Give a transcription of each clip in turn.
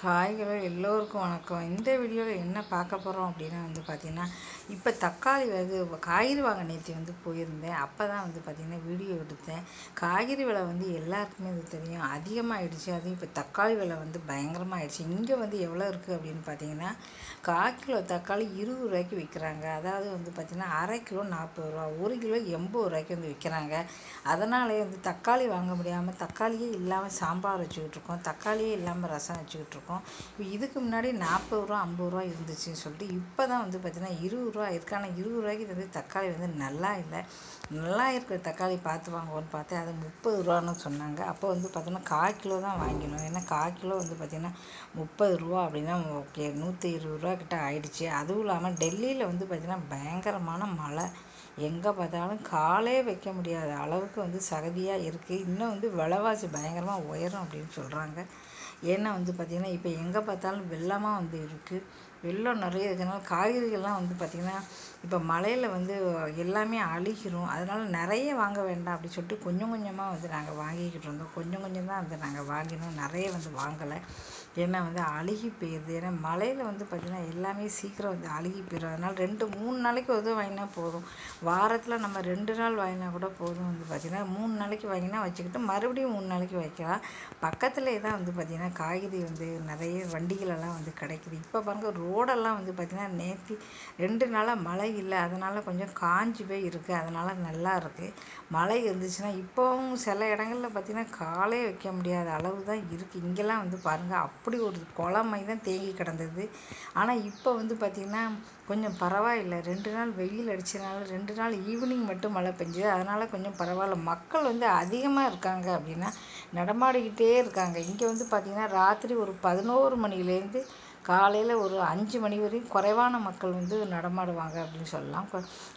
ஹாய்களோ எல்லோருக்கும் வணக்கம். இந்த வீடியோவில் என்ன பார்க்க போகிறோம் அப்படின்னா வந்து பார்த்திங்கன்னா இப்போ தக்காளி வந்து காய்கறி வாங்க நேற்று வந்து போயிருந்தேன். அப்போ தான் வந்து பார்த்திங்கன்னா வீடியோ எடுத்தேன். காய்கறி விலை வந்து எல்லாருக்குமே இது தெரியும். அதிகமாகிடுச்சு அதுவும் இப்போ தக்காளி விலை வந்து பயங்கரமாக ஆயிடுச்சு இங்கே வந்து எவ்வளோ இருக்குது அப்படின்னு பார்த்தீங்கன்னா கால் கிலோ தக்காளி இருபது ரூபாய்க்கு விற்கிறாங்க அதாவது வந்து பார்த்திங்கன்னா அரை கிலோ நாற்பது ரூபா ஒரு கிலோ எண்பது ரூபாய்க்கு வந்து விற்கிறாங்க அதனாலே வந்து தக்காளி வாங்க முடியாமல் தக்காளியே இல்லாமல் சாம்பார் வச்சுக்கிட்டு இருக்கோம். தக்காளியே இல்லாமல் ரசம் வச்சுக்கிட்டு இருக்கோம். இருக்கும். இதுக்கு முன்னாடி நாற்பது ரூபா ஐம்பது ரூபா இருந்துச்சுன்னு சொல்லிட்டு இப்போ தான் வந்து பார்த்திங்கன்னா இருபது ரூபா இருக்குது ஆனால் இருபது ரூபாய்க்கு வந்து தக்காளி வந்து நல்லா இல்லை. நல்லா இருக்கிற தக்காளி பார்த்து வாங்குவோன்னு பார்த்தேன் அது முப்பது ரூபான்னு சொன்னாங்க. அப்போ வந்து பார்த்தோன்னா கால் கிலோ தான் வாங்கினோம். ஏன்னா கால் கிலோ வந்து பார்த்திங்கன்னா முப்பது ரூபா அப்படின்னா ஓகே நூற்றி இருபது ரூபா கிட்ட ஆயிடுச்சு. அதுவும் இல்லாமல் டெல்லியில் வந்து பார்த்திங்கன்னா பயங்கரமான மழை. எங்கே பார்த்தாலும் காலே வைக்க முடியாத அளவுக்கு வந்து சகதியாக இருக்குது இன்னும் வந்து விலைவாசி பயங்கரமாக உயரும் அப்படின்னு சொல்கிறாங்க ஏன்னா வந்து பார்த்திங்கன்னா இப்போ எங்கே பார்த்தாலும் வெள்ளமாக வந்து இருக்குது வெள்ளம் நிறைய இருக்கிறதுனால காய்கறிகள்லாம் வந்து பார்த்திங்கன்னா இப்போ மழையில் வந்து எல்லாமே அழுகிரும் அதனால் நிறைய வாங்க வேண்டாம் அப்படி சொல்லிட்டு கொஞ்சம் கொஞ்சமாக வந்து நாங்கள் வாங்கிக்கிட்டு இருந்தோம். கொஞ்சம் கொஞ்சம் தான் வந்து நாங்கள் வாங்கினோம். நிறைய வந்து வாங்கலை. ஏன்னா வந்து அழுகி போயிடுது ஏன்னா மழையில் வந்து பார்த்திங்கன்னா எல்லாமே சீக்கிரம் வந்து அழுகி போயிடும் அதனால் ரெண்டு மூணு நாளைக்கு ஒரு வாங்கினா போதும். வாரத்தில் நம்ம ரெண்டு நாள் வாங்கினா கூட போதும் வந்து பார்த்திங்கன்னா மூணு நாளைக்கு வாங்கினா வச்சுக்கிட்டு மறுபடியும் மூணு நாளைக்கு வைக்கலாம் பக்கத்துலேயே தான் வந்து பார்த்திங்கன்னா காய்கறி வந்து நிறைய வண்டிகளெல்லாம் வந்து கிடைக்குது. இப்போ பாருங்க ரோடெல்லாம் வந்து பார்த்திங்கன்னா நேற்று ரெண்டு நாளாக மழை இல்லை. அதனால் கொஞ்சம் காஞ்சி போய் இருக்குது அதனால் நல்லா இருக்குது மழை இருந்துச்சுன்னா இப்போவும் சில இடங்களில் பார்த்திங்கன்னா காலே வைக்க முடியாத அளவு தான் இருக்குது இங்கெல்லாம் வந்து பாருங்கள் அப்படி ஒரு குளமை தான் தேங்கி கிடந்தது. ஆனால் இப்போ வந்து பார்த்திங்கன்னா கொஞ்சம் பரவாயில்லை. ரெண்டு நாள் வெயில் அடிச்சதுனால ரெண்டு நாள் ஈவினிங் மட்டும் மழை பெஞ்சுது. அதனால் கொஞ்சம் பரவாயில்ல. மக்கள் வந்து அதிகமாக இருக்காங்க அப்படின்னா நடமாடிக்கிட்டே இருக்காங்க. இங்கே வந்து பார்த்திங்கன்னா ராத்திரி ஒரு பதினோரு மணிலேருந்து காலையில் ஒரு அஞ்சு மணி வரையும் குறைவான மக்கள் வந்து நடமாடுவாங்க அப்படின்னு சொல்லலாம்.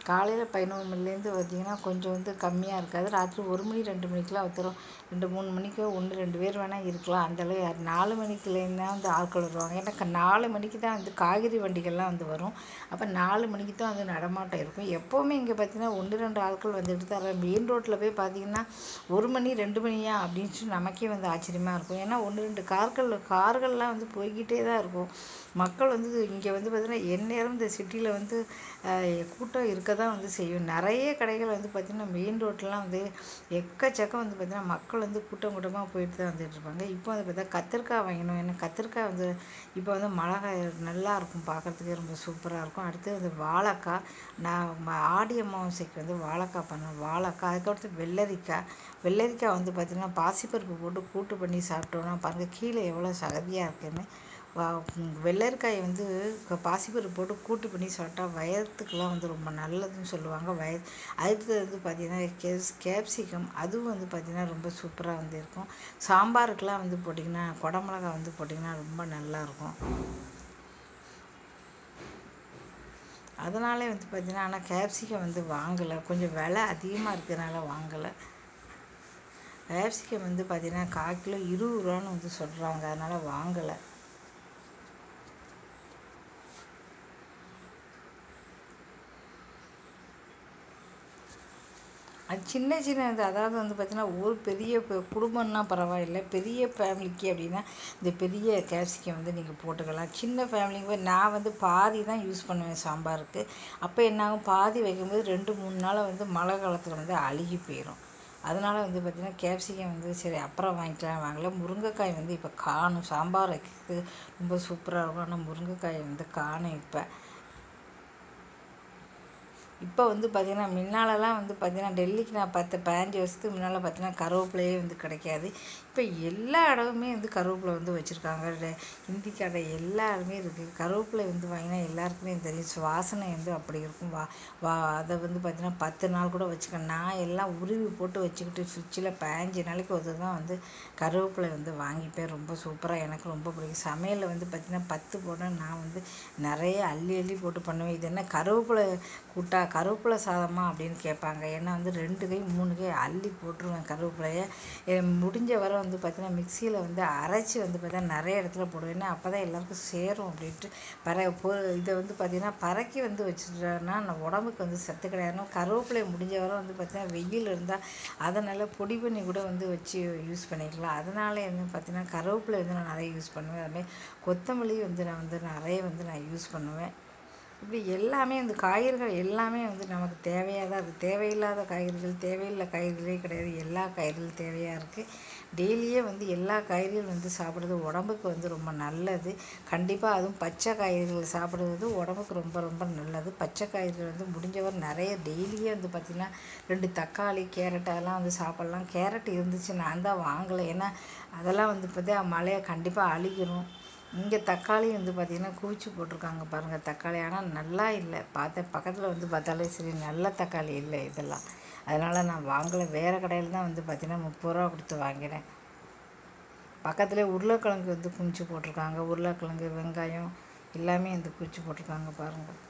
காலையில் பதினோரு மணிலேருந்து பார்த்திங்கன்னா கொஞ்சம் வந்து கம்மியாக இருக்காது. ராத்திரி ஒரு மணி ரெண்டு மணிக்கெலாம் ஒருத்தரும் ரெண்டு மூணு மணிக்கு ஒன்று ரெண்டு பேர் வேணால் இருக்கலாம். அந்தளவு யார்? நாலு மணிக்குலேருந்து தான் வந்து ஆட்கள் வருவாங்க. ஏன்னா நாலு மணிக்கு தான் வந்து காய்கறி வண்டிகள்லாம் வந்து வரும். அப்போ நாலு மணிக்கு தான் வந்து நடமாட்டம் இருக்கும். எப்போவுமே இங்கே பார்த்திங்கன்னா ஒன்று ரெண்டு ஆட்கள் வந்துட்டு தர மெயின் ரோட்டில் போய் பார்த்திங்கன்னா ஒரு மணி ரெண்டு மணியா அப்படின்னு நமக்கே வந்து ஆச்சரியமாக இருக்கும். ஏன்னா ஒன்று ரெண்டு கார்கள் கார்கள்லாம் வந்து போய்கிட்டே தான் இருக்கும். மக்கள் வந்து இங்கே வந்து பார்த்திங்கன்னா எந்நேரம் இந்த சிட்டியில் வந்து கூட்டம் இருக்க தான் வந்து செய்யும். நிறைய கடைகள் வந்து பார்த்திங்கன்னா மெயின் ரோட்லாம் வந்து எக்கச்சக்கம் வந்து பார்த்திங்கன்னா மக்கள் வந்து கூட்டம் கூட்டமாக போயிட்டு தான் வந்துட்டு இருப்பாங்க. இப்போ வந்து பார்த்தா கத்திரிக்காய் வாங்கணும். ஏன்னா கத்திரிக்காய் வந்து இப்போ வந்து மிளகாய் நல்லா இருக்கும். பார்க்குறதுக்கே ரொம்ப சூப்பராக இருக்கும். அடுத்து வந்து வாழைக்காய். நான் ஆடி அமாவாசைக்கு வந்து வாழைக்காய் பண்ணுவேன். வாழைக்காய். அதுக்கடுத்து வெள்ளரிக்காய். வெள்ளரிக்காய் வந்து பார்த்திங்கன்னா பாசிப்பருப்பு போட்டு கூட்டு பண்ணி சாப்பிட்டோன்னா பாருங்கள் கீழே எவ்வளோ சகதியாக இருக்குன்னு. வெள்ளரிக்காயை வந்து பாசிப்பருப்பு போட்டு கூட்டு பண்ணி சாப்பிட்டா வயத்துக்கெலாம் வந்து ரொம்ப நல்லதுன்னு சொல்லுவாங்க. வய அடுத்தது வந்து பார்த்திங்கன்னா கேஸ் கேப்சிகம் அதுவும் வந்து பார்த்திங்கன்னா ரொம்ப சூப்பராக வந்து இருக்கும். சாம்பாருக்கெலாம் வந்து போட்டிங்கன்னா குடமிளகா வந்து போட்டிங்கன்னா ரொம்ப நல்லாயிருக்கும் அதனாலே வந்து பார்த்திங்கன்னா ஆனால் கேப்சிகம் வந்து வாங்கலை. கொஞ்சம் விலை அதிகமாக இருக்கிறதுனால வாங்கலை. கேப்சிகம் வந்து பார்த்திங்கன்னா கால் கிலோ இருபது ரூபான்னு வந்து சொல்கிறாங்க அதனால் வாங்கலை. அது சின்ன சின்ன இது. அதாவது வந்து பார்த்திங்கன்னா ஒரு பெரிய குடும்பம்னா பரவாயில்லை. பெரிய ஃபேமிலிக்கு அப்படின்னா இந்த பெரிய கேப்சிக்கம் வந்து நீங்கள் போட்டுக்கலாம். சின்ன ஃபேமிலிக்கு நான் வந்து பாதி தான் யூஸ் பண்ணுவேன் சாம்பாருக்கு. அப்போ என்னாகும்? பாதி வைக்கும்போது ரெண்டு மூணு நாளாக வந்து மழை காலத்தில் வந்து அழுகி போயிடும் அதனால் வந்து பார்த்திங்கன்னா கேப்சிகம் வந்து சரி அப்புறம் வாங்கிக்கலாம். வாங்கல. முருங்கைக்காய் வந்து இப்போ காணும். சாம்பார் வைக்கிறது ரொம்ப சூப்பராக இருக்கும். ஆனால் முருங்கைக்காய் வந்து காணும் இப்போ. இப்போ வந்து பார்த்திங்கன்னா முன்னாலலாம் வந்து பார்த்திங்கன்னா டெல்லிக்கு நான் பத்து பதினஞ்சு வருஷத்துக்கு முன்னால் பார்த்திங்கன்னா கருவேப்பிலையே வந்து கிடைக்காது. இப்போ எல்லா இடமுமே வந்து கருவேப்பிலை வந்து வச்சுருக்காங்க. ஹிந்தி கடை எல்லாருமே இருக்குது கருவேப்பிலை வந்து வாங்கினா எல்லாருக்குமே தெரியும். சுவாசனை வந்து அப்படி இருக்கும். வா வா அதை வந்து பார்த்திங்கன்னா பத்து நாள் கூட வச்சுக்க நான் எல்லாம் உருவி போட்டு வச்சுக்கிட்டு ஃப்ரிட்ஜில் பதினஞ்சு நாளைக்கு ஒரு தான் வந்து கருவேப்பிலை வந்து வாங்கிப்பேன். ரொம்ப சூப்பராக எனக்கு ரொம்ப பிடிக்கும். சமையலில் வந்து பார்த்திங்கன்னா பத்து போட்டால் நான் வந்து நிறைய அள்ளி அள்ளி போட்டு பண்ணுவேன். இது என்ன கருவேப்பிலை கூட்டா கருவேப்பிலை சாதமா அப்படின்னு கேட்பாங்க. ஏன்னா வந்து ரெண்டு கை மூணு கை அள்ளி போட்டுருவேன் கருவேப்பிலையை. முடிஞ்ச வரை வந்து பார்த்தீங்கன்னா மிக்சியில் வந்து அரைச்சி வந்து பார்த்தீங்கன்னா நிறைய இடத்துல போடுவேன். அப்போ தான் எல்லாருக்கும் சேரும் அப்படின்ட்டு. பற பொ இதை வந்து பார்த்திங்கன்னா பறக்கி வந்து வச்சுட்டோன்னா நம்ம உடம்புக்கு வந்து சத்து கிடையாது. கருவேப்பிலை முடிஞ்ச வரை வந்து பார்த்திங்கன்னா வெயில் இருந்தால் அதை நல்லா பொடி பண்ணி கூட வந்து வச்சு யூஸ் பண்ணிக்கலாம். அதனால் வந்து பார்த்திங்கன்னா கருவேப்பிலை வந்து நான் நிறைய யூஸ் பண்ணுவேன். அதுமாதிரி கொத்தமல்லி வந்து நான் வந்து நிறைய வந்து நான் யூஸ் பண்ணுவேன். இப்படி எல்லாமே வந்து காய்கறிகள் எல்லாமே வந்து நமக்கு தேவையாக தான் இருக்குது. தேவையில்லாத காய்கறிகள் தேவையில்லை காய்கறிகளே கிடையாது. எல்லா காய்கறிகளும் தேவையாக இருக்குது. டெய்லியே வந்து எல்லா காய்கறிகளும் வந்து சாப்பிட்றது உடம்புக்கு வந்து ரொம்ப நல்லது. கண்டிப்பாக அதுவும் பச்சை காய்கறிகள் சாப்பிட்றது உடம்புக்கு ரொம்ப ரொம்ப நல்லது. பச்சை காய்கறிகள் வந்து முடிஞ்சவர் நிறைய டெய்லியே வந்து பார்த்திங்கன்னா ரெண்டு தக்காளி கேரட் அதெல்லாம் வந்து சாப்பிட்லாம். கேரட் இருந்துச்சு நான் தான் வாங்கலை. ஏன்னா அதெல்லாம் வந்து பார்த்தா மழையை கண்டிப்பாக அழிக்கிறோம் இங்கே தக்காளி வந்து பார்த்திங்கன்னா குவிச்சு போட்டிருக்காங்க பாருங்கள் தக்காளி ஆனால் நல்லா இல்லை. பார்த்த பக்கத்தில் வந்து பார்த்தாலே சரி நல்ல தக்காளி இல்லை இதெல்லாம். அதனால் நான் வாங்கலை. வேறு கடையில் தான் வந்து பார்த்திங்கன்னா முப்பது ரூபா கொடுத்து வாங்கினேன். பக்கத்தில் உருளைக்கிழங்கு வந்து குமிச்சு போட்டிருக்காங்க. உருளைக்கிழங்கு வெங்காயம் எல்லாமே வந்து குவிச்சு போட்டிருக்காங்க பாருங்கள்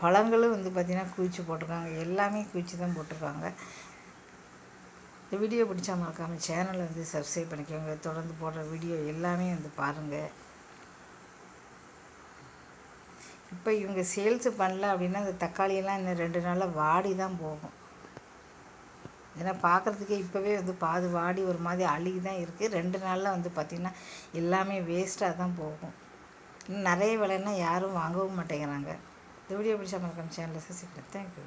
பழங்களும் வந்து பார்த்திங்கன்னா குவிச்சு போட்டிருக்காங்க. எல்லாமே குவிச்சு தான் போட்டிருக்காங்க. இந்த வீடியோ பிடிச்சா மறக்காமல் சேனலை வந்து சப்ஸ்கிரைப் பண்ணிக்கோங்க. தொடர்ந்து போடுற வீடியோ எல்லாமே வந்து பாருங்கள் இப்போ இவங்க சேல்ஸு பண்ணல அப்படின்னா அந்த தக்காளியெல்லாம் இன்னும் ரெண்டு நாளில் வாடி தான் போகும். ஏன்னா பார்க்குறதுக்கே இப்போவே வந்து பாதி வாடி ஒரு மாதிரி அழுகி தான் இருக்குது ரெண்டு நாளில் வந்து பார்த்திங்கன்னா எல்லாமே வேஸ்ட்டாக தான் போகும். இன்னும் நிறைய விலைன்னா யாரும் வாங்கவும் மாட்டேங்கிறாங்க. இந்த வீடியோ பிடிச்சா மறக்காம சேனலை சப்ஸ்கிரைப் தேங்க்யூ